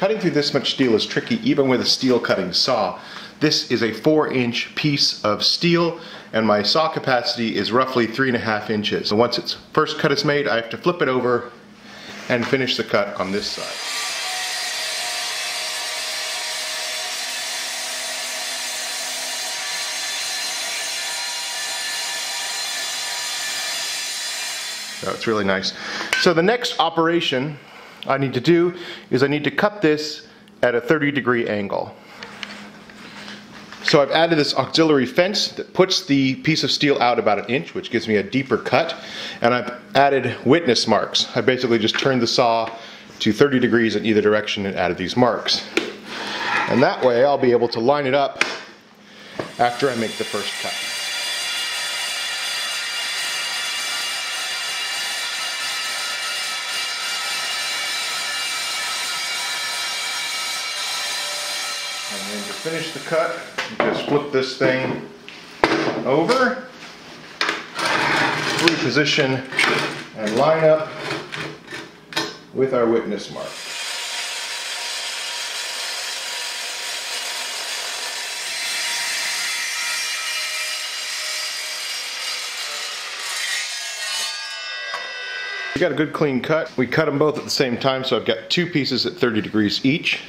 Cutting through this much steel is tricky even with a steel cutting saw. This is a four inch piece of steel and my saw capacity is roughly three and a half inches. So once its first cut is made, I have to flip it over and finish the cut on this side. So it's really nice. So the next operation I need to do is I need to cut this at a 30 degree angle. So I've added this auxiliary fence that puts the piece of steel out about an inch, which gives me a deeper cut. And I've added witness marks. I basically just turned the saw to 30 degrees in either direction and added these marks. And that way I'll be able to line it up after I make the first cut. Then to finish the cut, you just flip this thing over, reposition, and line up with our witness mark. We got a good clean cut. We cut them both at the same time, so I've got two pieces at 30 degrees each.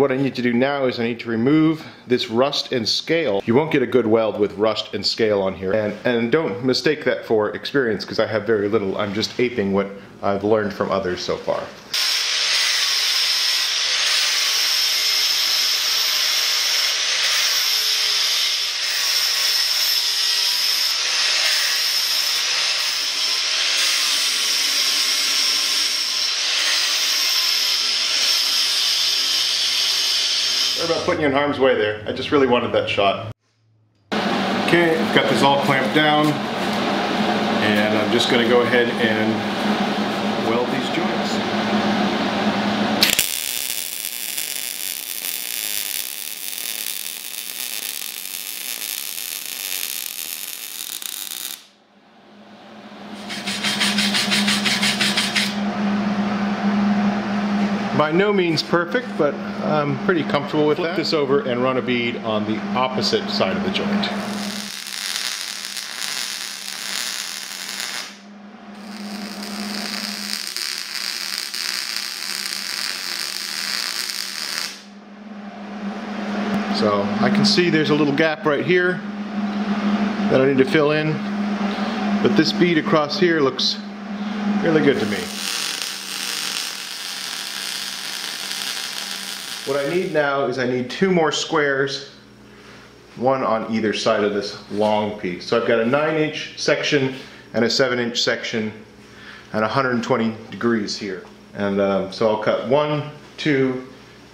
What I need to do now is I need to remove this rust and scale. You won't get a good weld with rust and scale on here. And, and don't mistake that for experience because I have very little. I'm just aping what I've learned from others so far. About putting you in harm's way there. I just really wanted that shot. Okay, got this all clamped down and I'm just going to go ahead and weld these joints. By no means perfect, but I'm pretty comfortable with Flip that. this over and run a bead on the opposite side of the joint. So I can see there's a little gap right here that I need to fill in, but this bead across here looks really good to me. What I need now is I need two more squares, one on either side of this long piece. So I've got a 9 inch section and a 7 inch section and 120 degrees here. And um, so I'll cut one, two,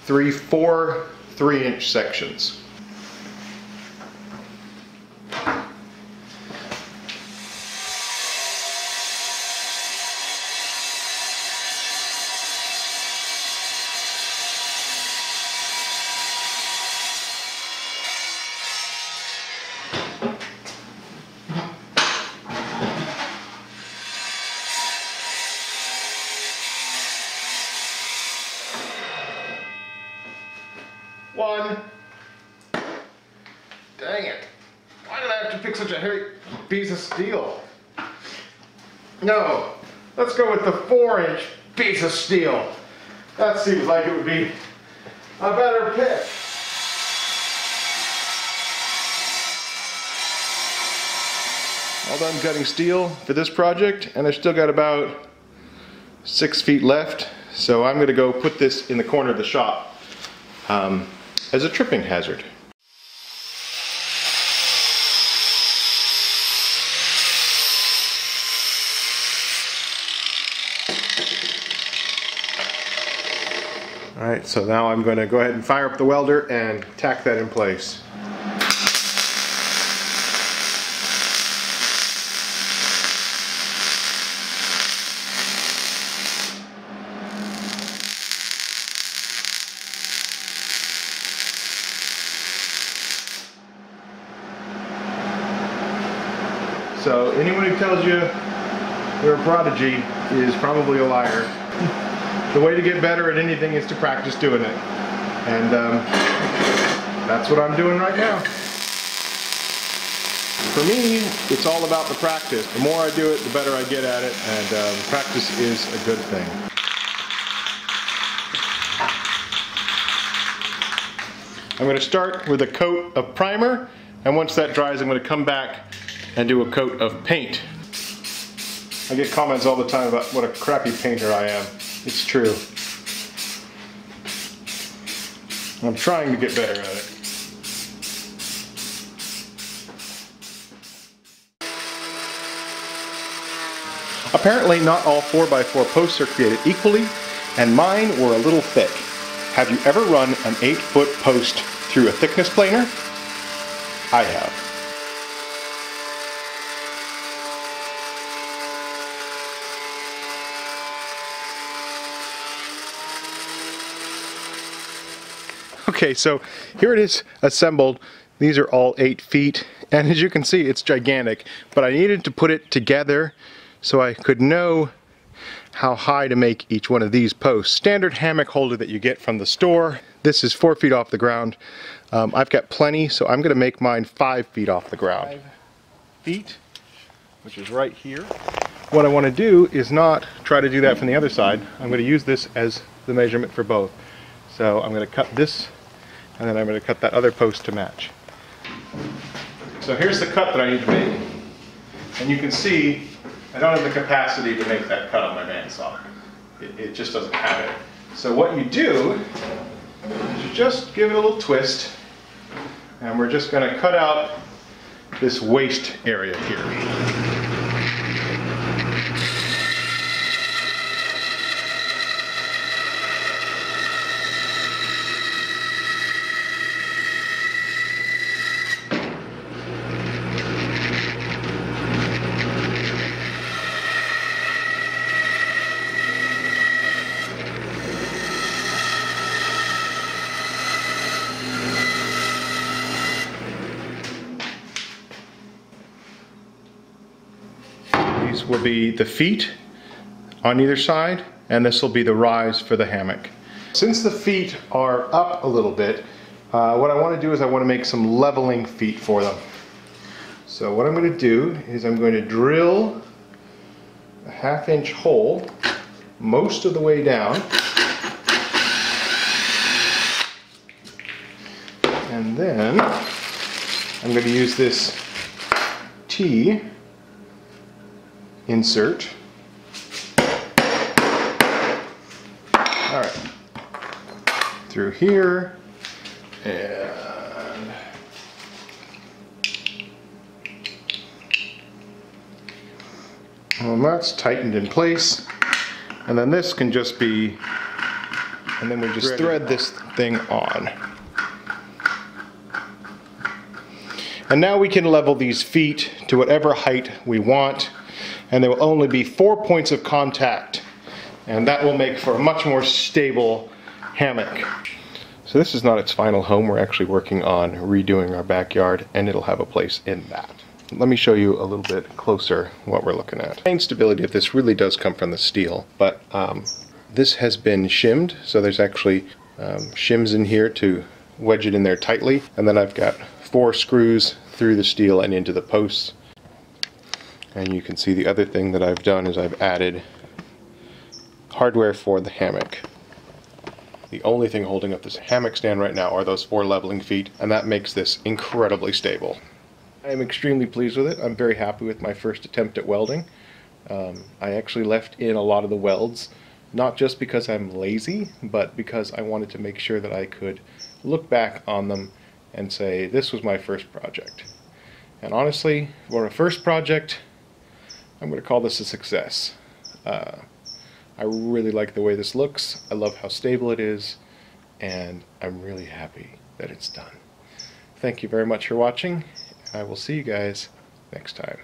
three, four 3 inch sections. One. Dang it. Why did I have to pick such a heavy piece of steel? No. Let's go with the four inch piece of steel. That seems like it would be a better pick. All done cutting steel for this project and I've still got about six feet left. So I'm gonna go put this in the corner of the shop. Um, as a tripping hazard. Alright, so now I'm going to go ahead and fire up the welder and tack that in place. So anyone who tells you you're a prodigy is probably a liar. the way to get better at anything is to practice doing it. And um, that's what I'm doing right now. For me, it's all about the practice. The more I do it, the better I get at it, and um, practice is a good thing. I'm going to start with a coat of primer, and once that dries, I'm going to come back and do a coat of paint. I get comments all the time about what a crappy painter I am. It's true. I'm trying to get better at it. Apparently not all 4x4 posts are created equally, and mine were a little thick. Have you ever run an 8 foot post through a thickness planer? I have. Okay, so here it is assembled. These are all eight feet, and as you can see, it's gigantic. But I needed to put it together so I could know how high to make each one of these posts. Standard hammock holder that you get from the store. This is four feet off the ground. Um, I've got plenty, so I'm gonna make mine five feet off the ground. Five feet, which is right here. What I wanna do is not try to do that from the other side. I'm gonna use this as the measurement for both. So I'm gonna cut this, and then I'm gonna cut that other post to match. So here's the cut that I need to make. And you can see I don't have the capacity to make that cut bandsaw. It, it just doesn't have it. So what you do is you just give it a little twist and we're just going to cut out this waste area here. Will be the feet on either side, and this will be the rise for the hammock. Since the feet are up a little bit, uh, what I want to do is I want to make some leveling feet for them. So what I'm going to do is I'm going to drill a half inch hole most of the way down. And then I'm going to use this T insert. All right, through here, and well, that's tightened in place. And then this can just be, and then we just thread this thing on. And now we can level these feet to whatever height we want and there will only be four points of contact and that will make for a much more stable hammock. So this is not its final home, we're actually working on redoing our backyard and it'll have a place in that. Let me show you a little bit closer what we're looking at. The main stability of this really does come from the steel, but um, this has been shimmed, so there's actually um, shims in here to wedge it in there tightly, and then I've got four screws through the steel and into the posts and you can see the other thing that I've done is I've added hardware for the hammock. The only thing holding up this hammock stand right now are those four leveling feet, and that makes this incredibly stable. I am extremely pleased with it. I'm very happy with my first attempt at welding. Um, I actually left in a lot of the welds, not just because I'm lazy, but because I wanted to make sure that I could look back on them and say, this was my first project. And honestly, for a first project, I'm going to call this a success. Uh, I really like the way this looks. I love how stable it is. And I'm really happy that it's done. Thank you very much for watching. I will see you guys next time.